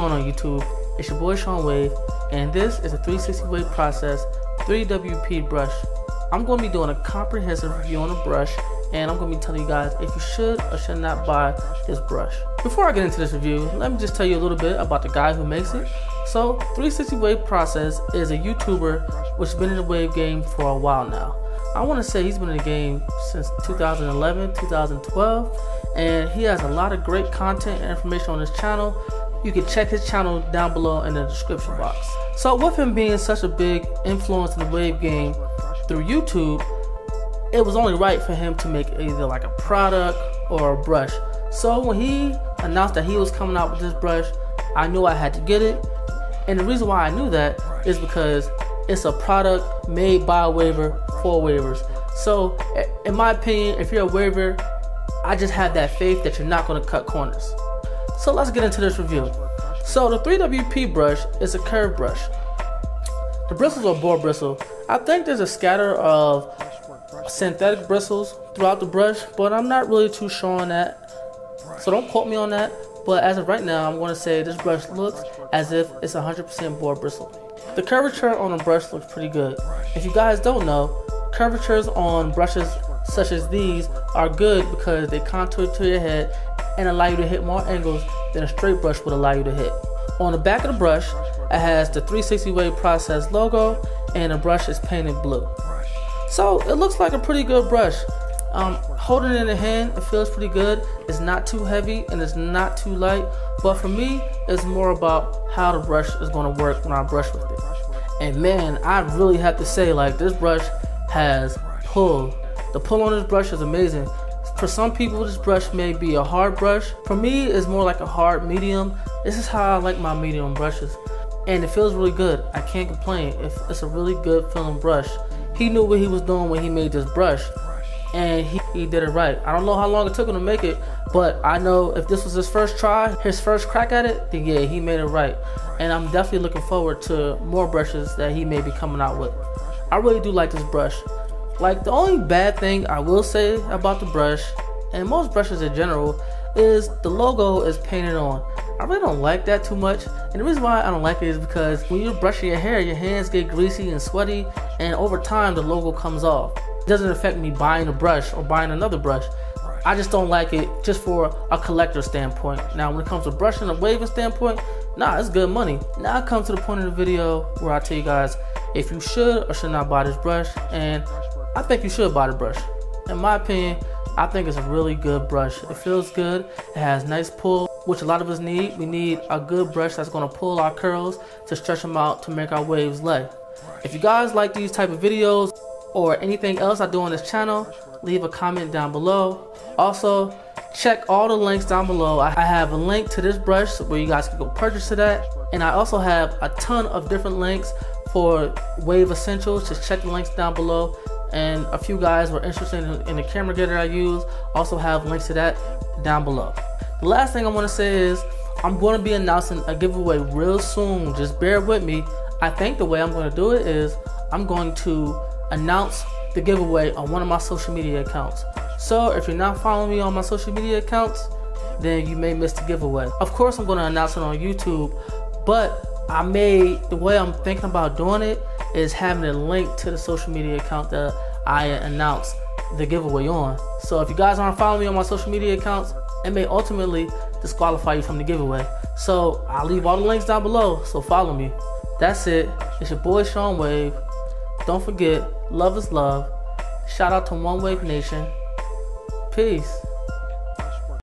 YouTube? It's your boy Shawn Wave, and this is a 360 Wave Process 3WP brush. I'm going to be doing a comprehensive review on the brush, and I'm going to be telling you guys if you should or should not buy this brush. Before I get into this review, let me just tell you a little bit about the guy who makes it. So, 360 Wave Process is a YouTuber which has been in the wave game for a while now. I want to say he's been in the game since 2011, 2012, and he has a lot of great content and information on his channel. You can check his channel down below in the description box. So, with him being such a big influence in the wave game through YouTube, it was only right for him to make either like a product or a brush. So, when he announced that he was coming out with this brush, I knew I had to get it. And the reason why I knew that is because it's a product made by a waver for wavers. So, in my opinion, if you're a waver, I just have that faith that you're not going to cut corners. So, let's get into this review. So, the 3WP brush is a curved brush. The bristles are boar bristle. I think there's a scatter of synthetic bristles throughout the brush, but I'm not really too sure on that. So, don't quote me on that. But as of right now, I'm going to say this brush looks as if it's 100% boar bristle. The curvature on the brush looks pretty good. If you guys don't know, curvatures on brushes such as these are good because they contour to your head and allow you to hit more angles than a straight brush would allow you to hit. On the back of the brush, it has the 360 Wave Process logo and the brush is painted blue. So it looks like a pretty good brush. Um, holding it in the hand, it feels pretty good. It's not too heavy and it's not too light. But for me, it's more about how the brush is going to work when I brush with it. And man, I really have to say, like this brush has pull. The pull on this brush is amazing. For some people, this brush may be a hard brush. For me, it's more like a hard medium. This is how I like my medium brushes. And it feels really good. I can't complain. It's a really good feeling brush. He knew what he was doing when he made this brush and he, he did it right. I don't know how long it took him to make it, but I know if this was his first try, his first crack at it, then yeah, he made it right. And I'm definitely looking forward to more brushes that he may be coming out with. I really do like this brush. Like the only bad thing I will say about the brush, and most brushes in general, is the logo is painted on. I really don't like that too much. And the reason why I don't like it is because when you're brushing your hair, your hands get greasy and sweaty, and over time the logo comes off. It doesn't affect me buying a brush or buying another brush. I just don't like it just for a collector standpoint. Now, when it comes to brushing and waving standpoint, nah, it's good money. Now I come to the point of the video where I tell you guys if you should or should not buy this brush, and I think you should buy the brush. In my opinion, I think it's a really good brush. It feels good. It has nice pull, which a lot of us need. We need a good brush that's to pull our curls to stretch them out to make our waves lay. If you guys like these type of videos, or anything else I do on this channel, leave a comment down below. Also, check all the links down below. I have a link to this brush where you guys can go purchase it at. And I also have a ton of different links for Wave Essentials. Just check the links down below. And a few guys were interested in, the camera gear that I use. Also have links to that down below. The last thing I want to say is I'm going to be announcing a giveaway real soon. Just bear with me. I think the way I'm going to do it is I'm going to announce the giveaway on one of my social media accounts. So if you're not following me on my social media accounts, then you may miss the giveaway. Of course, I'm going to announce it on YouTube, but I may, the way I'm thinking about doing it is having a link to the social media account that I announced the giveaway on. So if you guys aren't following me on my social media accounts, it may ultimately disqualify you from the giveaway. So I'll leave all the links down below, so follow me. That's it. It's your boy Shawn Wave. Don't forget, love is love. Shout out to One Wave Nation. Peace.